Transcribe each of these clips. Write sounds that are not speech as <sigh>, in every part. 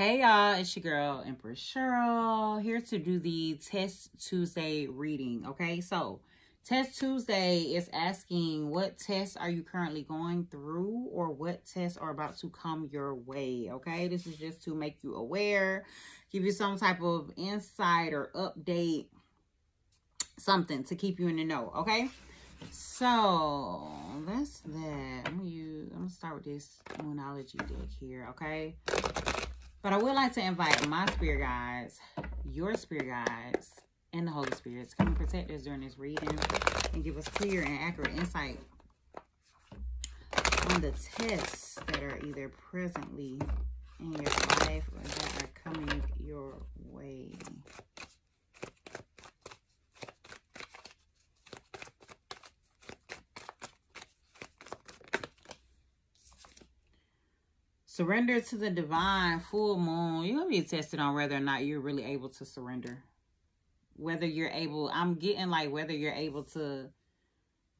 Hey y'all, it's your girl Empress Cheryl here to do the Test Tuesday reading. Okay, so Test Tuesday is asking what tests are you currently going through or what tests are about to come your way. Okay, this is just to make you aware, give you some type of insight or update, something to keep you in the know. Okay, so that's that. I'm gonna, use, I'm gonna start with this Moonology deck here. Okay. But I would like to invite my spirit guides, your spirit guides, and the Holy Spirits come and protect us during this reading and give us clear and accurate insight on the tests that are either presently in your life or that are coming your way. Surrender to the divine full moon. To be tested on whether or not you're really able to surrender. Whether you're able, I'm getting like whether you're able to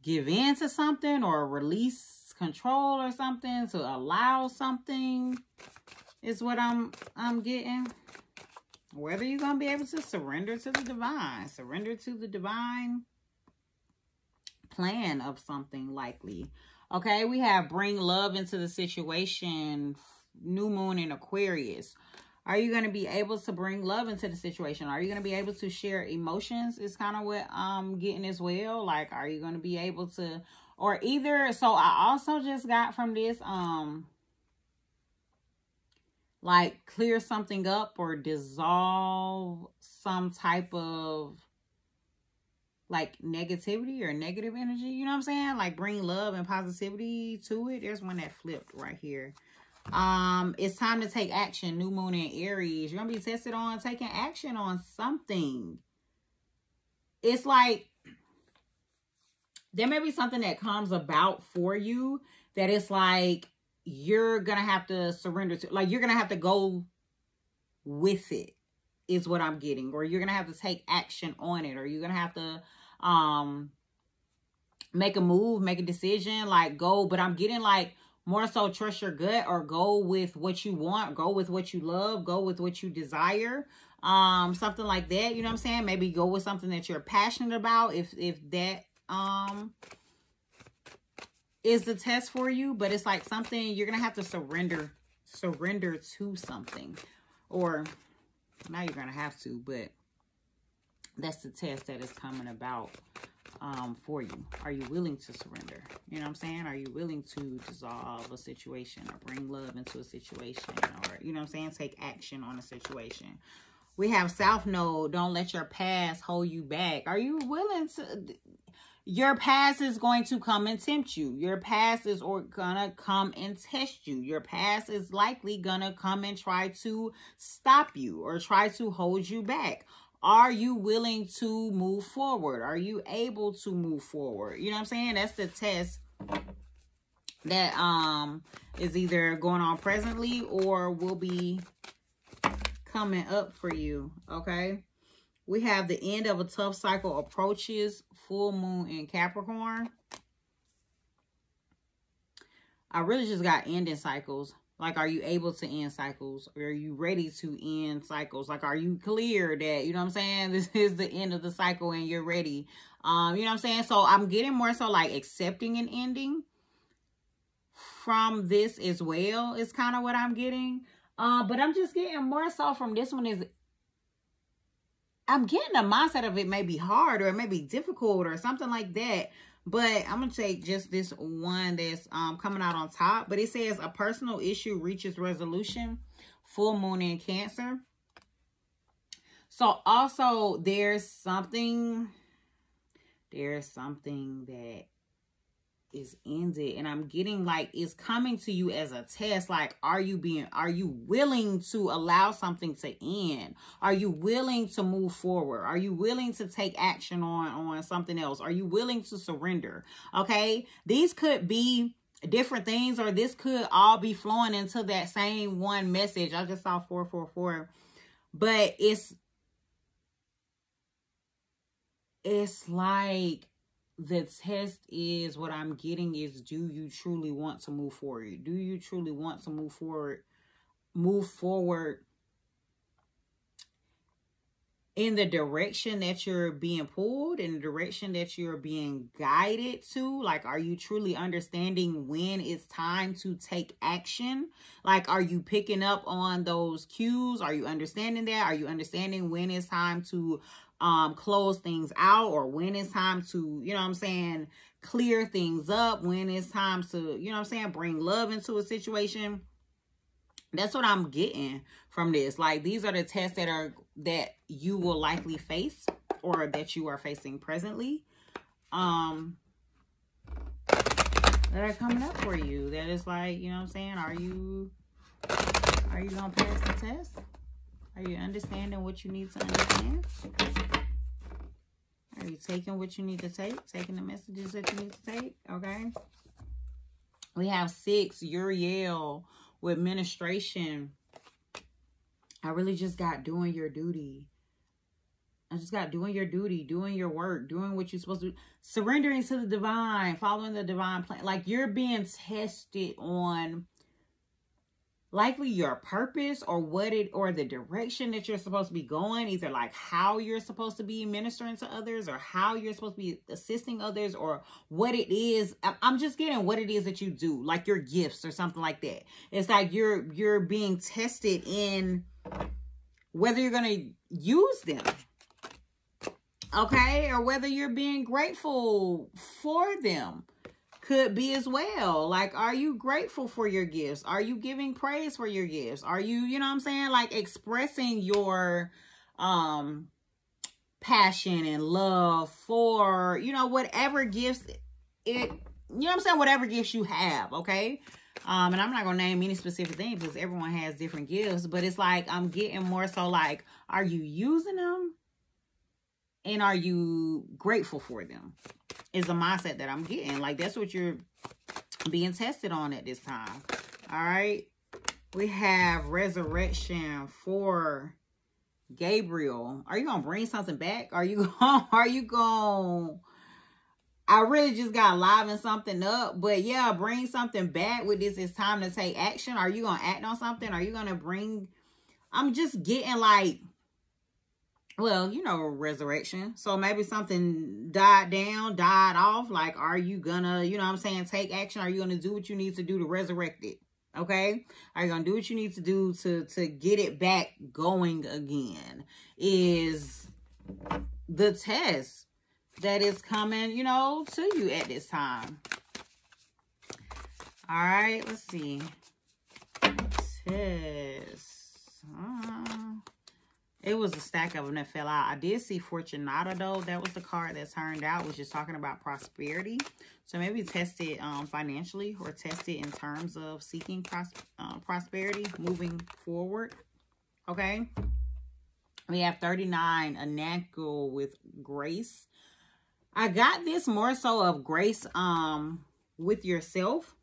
give in to something or release control or something to allow something is what I'm I'm getting. Whether you're to be able to surrender to the divine, surrender to the divine plan of something likely Okay, we have bring love into the situation, new moon in Aquarius. Are you going to be able to bring love into the situation? Are you going to be able to share emotions? Is kind of what I'm getting as well. Like, are you going to be able to, or either, so I also just got from this, um, like clear something up or dissolve some type of like negativity or negative energy. You know what I'm saying? Like bring love and positivity to it. There's one that flipped right here. Um, it's time to take action. New moon in Aries. You're gonna be tested on taking action on something. It's like there may be something that comes about for you that it's like you're gonna have to surrender to like you're gonna have to go with it is what I'm getting or you're gonna have to take action on it or you're gonna have to um make a move, make a decision, like go, but I'm getting like more so trust your gut or go with what you want, go with what you love, go with what you desire. Um something like that, you know what I'm saying? Maybe go with something that you're passionate about if if that um is the test for you, but it's like something you're going to have to surrender surrender to something or now you're going to have to, but that's the test that is coming about um, for you. Are you willing to surrender? You know what I'm saying? Are you willing to dissolve a situation or bring love into a situation or, you know what I'm saying, take action on a situation? We have South Node, don't let your past hold you back. Are you willing to... Your past is going to come and tempt you. Your past is or gonna come and test you. Your past is likely gonna come and try to stop you or try to hold you back are you willing to move forward? Are you able to move forward? You know what I'm saying? That's the test that um is either going on presently or will be coming up for you, okay? We have the end of a tough cycle approaches, full moon in Capricorn. I really just got ending cycles. Like, are you able to end cycles? Are you ready to end cycles? Like, are you clear that, you know what I'm saying? <laughs> This is the end of the cycle and you're ready. Um, you know what I'm saying? So I'm getting more so like accepting an ending from this as well is kind of what I'm getting. Uh, but I'm just getting more so from this one is I'm getting the mindset of it may be hard or it may be difficult or something like that. But I'm going to take just this one that's um, coming out on top. But it says a personal issue reaches resolution. Full moon in Cancer. So also there's something, there's something that is ended. And i'm getting like it's coming to you as a test. Like are you being are you willing to allow something to end? Are you willing to move forward? Are you willing to take action on on something else? Are you willing to surrender? Okay? These could be different things or this could all be flowing into that same one message. I just saw 444 but it's it's like the test is what I'm getting is do you truly want to move forward? Do you truly want to move forward? Move forward in the direction that you're being pulled, in the direction that you're being guided to? Like, are you truly understanding when it's time to take action? Like, are you picking up on those cues? Are you understanding that? Are you understanding when it's time to um close things out or when it's time to, you know I'm saying, clear things up, when it's time to, you know I'm saying, bring love into a situation? That's what I'm getting from this. Like these are the tests that are that you will likely face or that you are facing presently. Um that are coming up for you. That is like, you know I'm saying? Are you are you gonna pass the test? Are you understanding what you need to understand? Are you taking what you need to take? Taking the messages that you need to take? Okay. We have six, Uriel with ministration. I really just got doing your duty. I just got doing your duty, doing your work, doing what you're supposed to do, surrendering to the divine, following the divine plan. Like you're being tested on likely your purpose or what it or the direction that you're supposed to be going either like how you're supposed to be ministering to others or how you're supposed to be assisting others or what it is. I'm just getting what it is that you do like your gifts or something like that. It's like you're you're being tested in whether you're going to use them okay? Or whether you're being grateful for them could be as well. Like, are you grateful for your gifts? Are you giving praise for your gifts? Are you, you know what I'm saying? Like expressing your um passion and love for, you know, whatever gifts it, you know what I'm saying? Whatever gifts you have, okay? Um, and I'm not gonna name any specific things because everyone has different gifts, but it's like I'm getting more so like, are you using them? And are you grateful for them? Is a mindset that I'm getting. Like that's what you're being tested on at this time. All right. We have resurrection for Gabriel. Are you gonna bring something back? Are you <laughs> going are you going I really just got liven something up, but yeah, bring something back with this. It's time to take action. Are you gonna act on something? Are you gonna bring I'm just getting like well, you know, resurrection. So maybe something died down, died off. Like, are you gonna, you know I'm saying, take action? Are you gonna do what you need to do to resurrect it? Okay? Are you gonna do what you need to do to to get it back going again? Is the test that is coming, you know, to you at this time. All right, let's see. Test. Uh, it was a stack of them that fell out. I did see Fortunata, though. That was the card that turned out, which just talking about prosperity. So maybe test it um, financially or test it in terms of seeking pros uh, prosperity moving forward. Okay. We have 39, Ananchel with Grace. I got this more so of grace um with yourself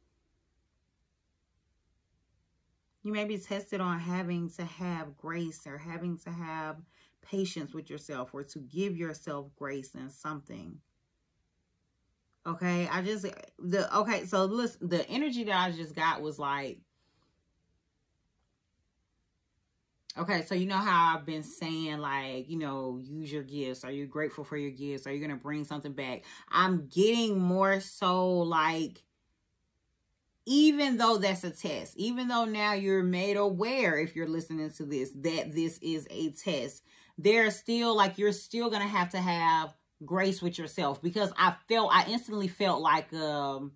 You may be tested on having to have grace or having to have patience with yourself or to give yourself grace in something. Okay, I just the okay, so listen, the energy that I just got was like Okay, so you know how I've been saying, like, you know, use your gifts. Are you grateful for your gifts? Are you going to bring something back? I'm getting more so like even though that's a test, even though now you're made aware, if you're listening to this, that this is a test, there's still like you're still gonna have to have grace with yourself because I felt I instantly felt like um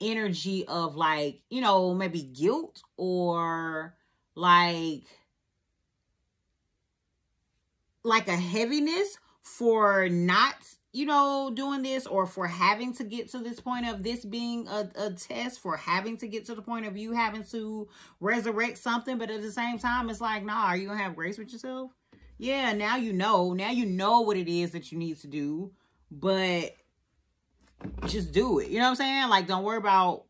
energy of like, you know, maybe guilt or like like a heaviness for not you know, doing this or for having to get to this point of this being a, a test, for having to get to the point of you having to resurrect something. But at the same time, it's like, nah, are you going to have grace with yourself? Yeah, now you know. Now you know what it is that you need to do. But just do it. You know what I'm saying? Like, don't worry about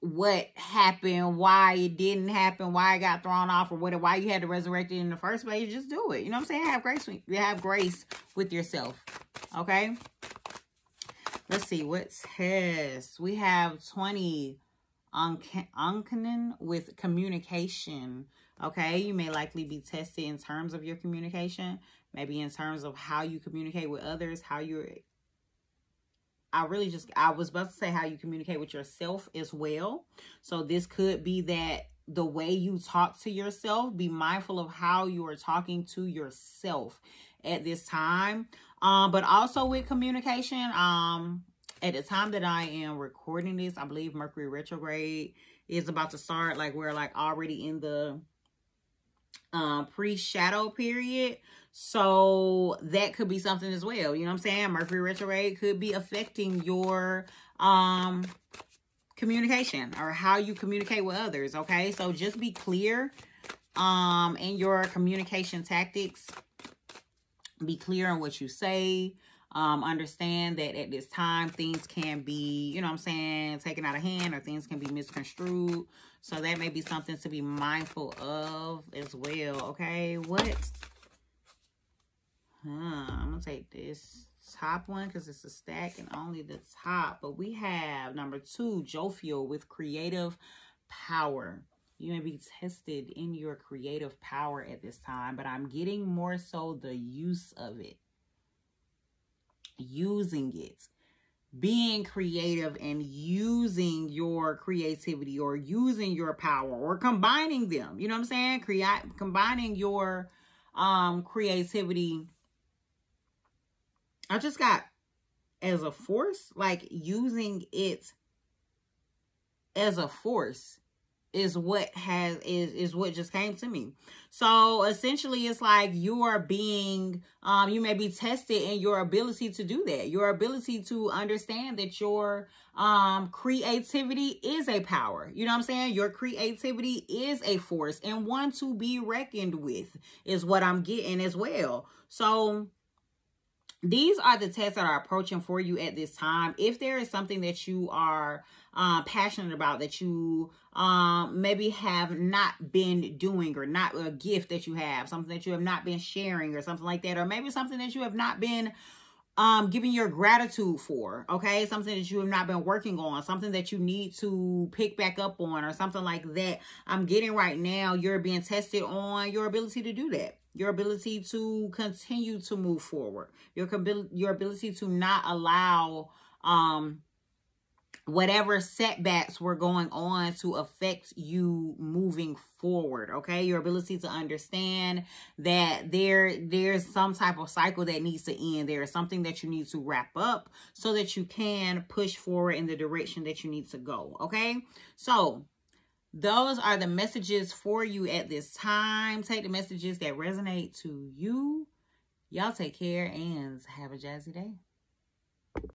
what happened, why it didn't happen, why it got thrown off, or what, why you had to resurrect it in the first place. Just do it. You know what I'm saying? Have grace. You have grace with yourself. Okay. Let's see what test we have. Twenty uncanon with communication. Okay, you may likely be tested in terms of your communication, maybe in terms of how you communicate with others, how you're. I really just, I was about to say how you communicate with yourself as well. So this could be that the way you talk to yourself, be mindful of how you are talking to yourself at this time. Um, but also with communication, um, at the time that I am recording this, I believe Mercury retrograde is about to start. Like we're like already in the um pre-shadow period. So that could be something as well. You know what I'm saying? Mercury retrograde could be affecting your um communication or how you communicate with others. Okay. So just be clear um in your communication tactics. Be clear on what you say. Um, understand that at this time things can be, you know what I'm saying, taken out of hand or things can be misconstrued. So that may be something to be mindful of as well. Okay, what? Huh, I'm going to take this top one because it's a stack and only the top. But we have number two, Jophiel with creative power. You may be tested in your creative power at this time, but I'm getting more so the use of it using it being creative and using your creativity or using your power or combining them you know what i'm saying create combining your um creativity i just got as a force like using it as a force is what has is is what just came to me. So essentially it's like you are being um you may be tested in your ability to do that. Your ability to understand that your um creativity is a power. You know what i'm saying? Your creativity is a force and one to be reckoned with is what i'm getting as well. So these are the tests that are approaching for you at this time. If there is something that you are uh, passionate about that you um, maybe have not been doing or not a gift that you have, something that you have not been sharing or something like that, or maybe something that you have not been um giving your gratitude for okay? Something that you have not been working on something that you need to pick back up on or something like that. I'm getting right now you're being tested on your ability to do that your ability to continue to move forward, your your ability to not allow um whatever setbacks were going on to affect you moving forward okay? Your ability to understand that there there's some type of cycle that needs to end. There is something that you need to wrap up so that you can push forward in the direction that you need to go okay? So those are the messages for you at this time. Take the messages that resonate to you. Y'all take care and have a jazzy day.